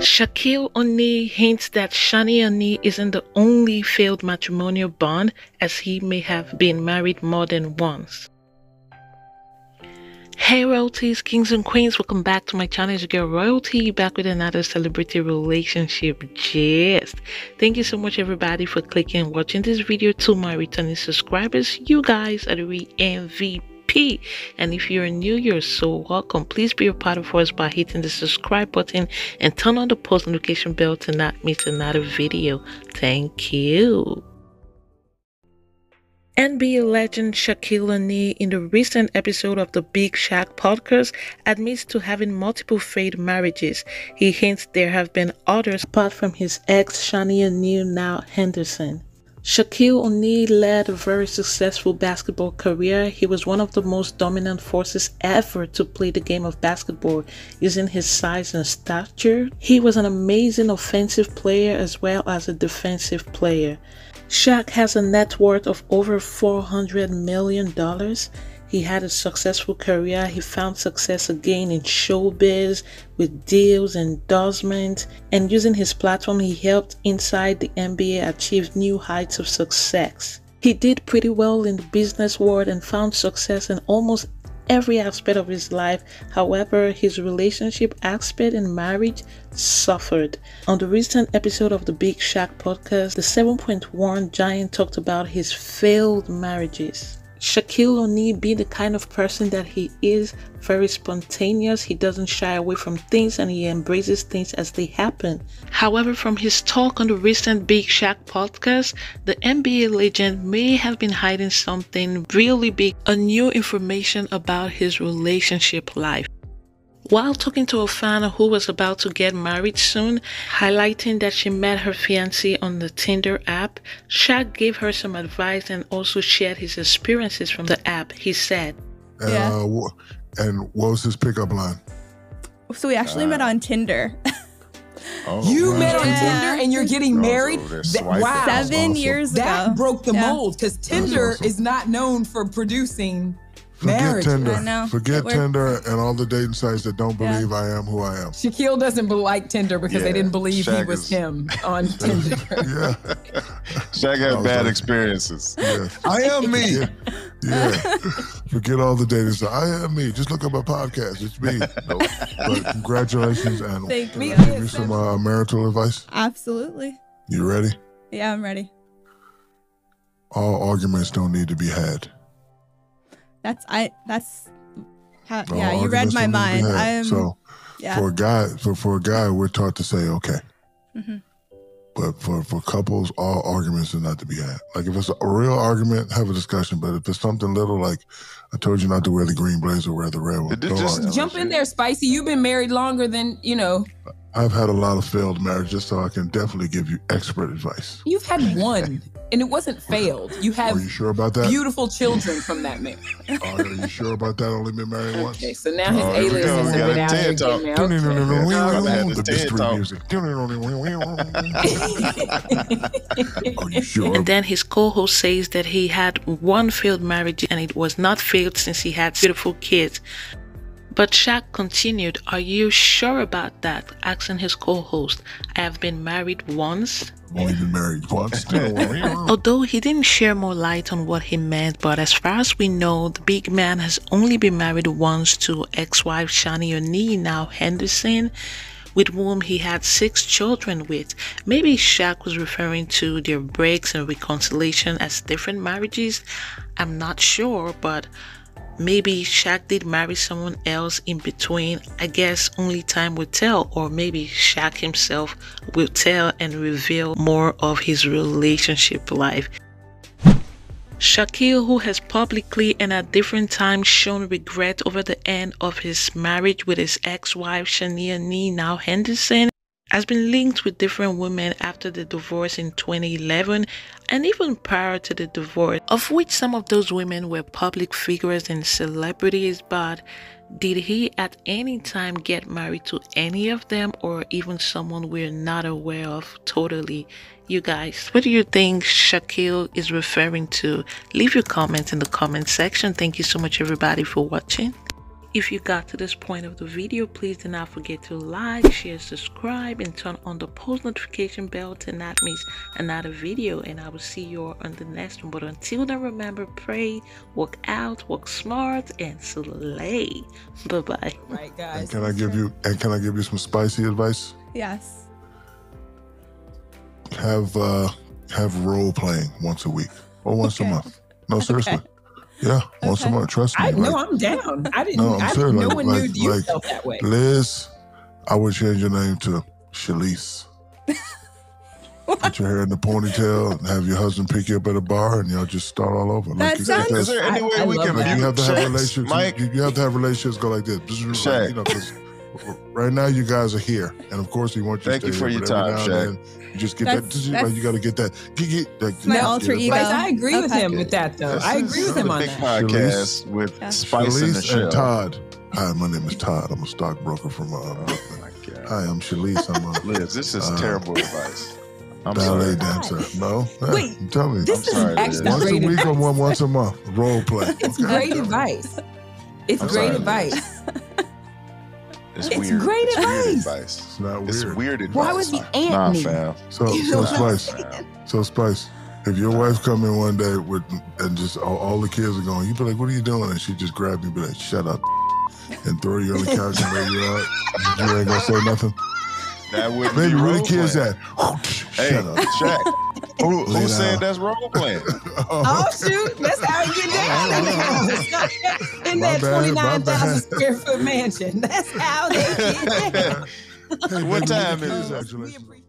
Shaquille O'Neal hints that Shaunie O'Neal isn't the only failed matrimonial bond, as he may have been married more than once. Hey royalties, kings and queens, welcome back to my channel. It's your girl Royalty back with another celebrity relationship gist. Thank you so much everybody for clicking and watching this video. To my returning subscribers, you guys are the real MVP. And if you're new, you're so welcome. Please be a part of us by hitting the subscribe button and turn on the post notification bell to not miss another video. Thank you. NBA legend Shaquille O'Neal, in the recent episode of the Big Shaq podcast, admits to having multiple failed marriages. He hints there have been others apart from his ex Shania O'Neal, now Henderson. Shaquille O'Neal led a very successful basketball career. He was one of the most dominant forces ever to play the game of basketball using his size and stature. He was an amazing offensive player as well as a defensive player. Shaq has a net worth of over $400 million. He had a successful career. He found success again in showbiz with deals, and endorsements, and using his platform, he helped inside the NBA achieve new heights of success. He did pretty well in the business world and found success in almost every aspect of his life. However, his relationship aspect and marriage suffered. On the recent episode of the Big Shaq podcast, the 7.1 Giant talked about his failed marriages. Shaquille O'Neal being the kind of person that he is, very spontaneous, he doesn't shy away from things and he embraces things as they happen. However, from his talk on the recent Big Shaq podcast, the NBA legend may have been hiding something really big, a new information about his relationship life. While talking to a fan who was about to get married soon, highlighting that she met her fiancé on the Tinder app, Shaq gave her some advice and also shared his experiences from the app. He said, yeah. Uh, and what was his pickup line? So we actually uh, met on Tinder. Oh, you wow. met on yeah. Tinder and you're getting oh, married. So wow, seven awesome. years ago. That broke the yeah. mold because Tinder awesome. is not known for producing Forget marriage. Tinder. I know. Forget Tinder and all the dating sites that don't believe yeah. I am who I am. Shaquille doesn't like Tinder because yeah. they didn't believe Shaq he was is... him on Tinder. yeah. Shaq had bad like, experiences. Yeah. I am me. Yeah. yeah. Forget all the dating sites. I am me. Just look up my podcast. It's me. Nope. But congratulations and Thank me. Give you some uh, marital advice. Absolutely. You ready? Yeah, I'm ready. All arguments don't need to be had. That's I. That's how. No, yeah, you read my mind. I am. So yeah. for a guy, for for a guy, we're taught to say okay. Mm-hmm. But for for couples, all arguments are not to be had. Like if it's a real argument, have a discussion. But if it's something little, like I told you not to wear the green blazer, wear the red one. Just jump in there, Spicy. You've been married longer than you know. I've had a lot of failed marriages, so I can definitely give you expert advice. You've had one, and it wasn't failed. You have. Are you sure about that? Beautiful children from that man. are you sure about that? Only been married once. Okay, so now his oh, A-list is a bit out here getting out. The mystery music. Are you sure? And then his co-host says that he had one failed marriage, and it was not failed since he had beautiful kids. But Shaq continued, Are you sure about that? asking his co host. I have been married once. Only been married once. Although he didn't share more light on what he meant, but as far as we know, the big man has only been married once to ex wife Shaunie O'Neal, now Henderson with whom he had six children with. Maybe Shaq was referring to their breaks and reconciliation as different marriages. I'm not sure, but Maybe Shaq did marry someone else in between. I guess only time will tell, or maybe Shaq himself will tell and reveal more of his relationship life. Shaquille, who has publicly and at different times shown regret over the end of his marriage with his ex-wife Shania now Henderson, has been linked with different women after the divorce in 2011 and even prior to the divorce, of which some of those women were public figures and celebrities. But did he at any time get married to any of them or even someone we're not aware of totally? You guys, what do you think Shaquille is referring to? Leave your comments in the comment section. Thank you so much, everybody, for watching. If you got to this point of the video, please do not forget to like, share, subscribe, and turn on the post notification bell to not miss another video. And I will see you all on the next one. But until then, remember, pray, work out, work smart, and slay. Bye bye. Right, guys. And can I give you and can I give you some spicy advice? Yes. Have uh have role playing once a week or once Okay. a month. No, seriously. Yeah, once a Okay. month. Trust me. I like, know I'm down. I didn't. No, I'm I, serious, no like- one like- knew you felt that way. Liz, I would change your name to Shalise. Put your hair in the ponytail and have your husband pick you up at a bar and y'all just start all over. That you sounds- got Is there any way I we love can that. you have to have relationships. Mike, You, you have to have relationships go like this. This Shaq. you know, 'cause right now you guys are here, and of course we want you Thank to you stay for here, your but every time, now Shaq. and You just get That's- that. That's- you got to get that. Get, get, like, my get alter ego. I agree with him with that though. This I agree with him on big that. podcast with Yeah. Spice in the Shalise and Todd. Hi, my name is Todd. I'm a stockbroker from uh, Oh Brooklyn. my Hi, I'm Shalise. I'm a Liz, this is Uh, terrible advice. I'm ballet sorry. dancer. No, Hey, Wait, tell me. This I'm is sorry, actually once a great week or one, once a month. Role play. It's okay? great advice. It's I'm great sorry, advice. It's, It's weird. great it's weird advice. advice. It's not It's weird. weird advice. Why would the ant Nah, need- fam. So, You so know Spice. So Spice, if your wife come in one day with and just all, all the kids are going, you be like, "What are you doing?" And she just grab you, and be like, "Shut up," and throw you on the couch and lay you out. You ain't gonna say nothing. That would Baby, be where the role kids playing. at? Hey, Shut up. Shaq. Who, who said that's role playing? Oh shoot, that's how you get down in the house. In My that twenty nine thousand square foot mansion. That's how they get down. Hey, What time is kids it? at? We appreciate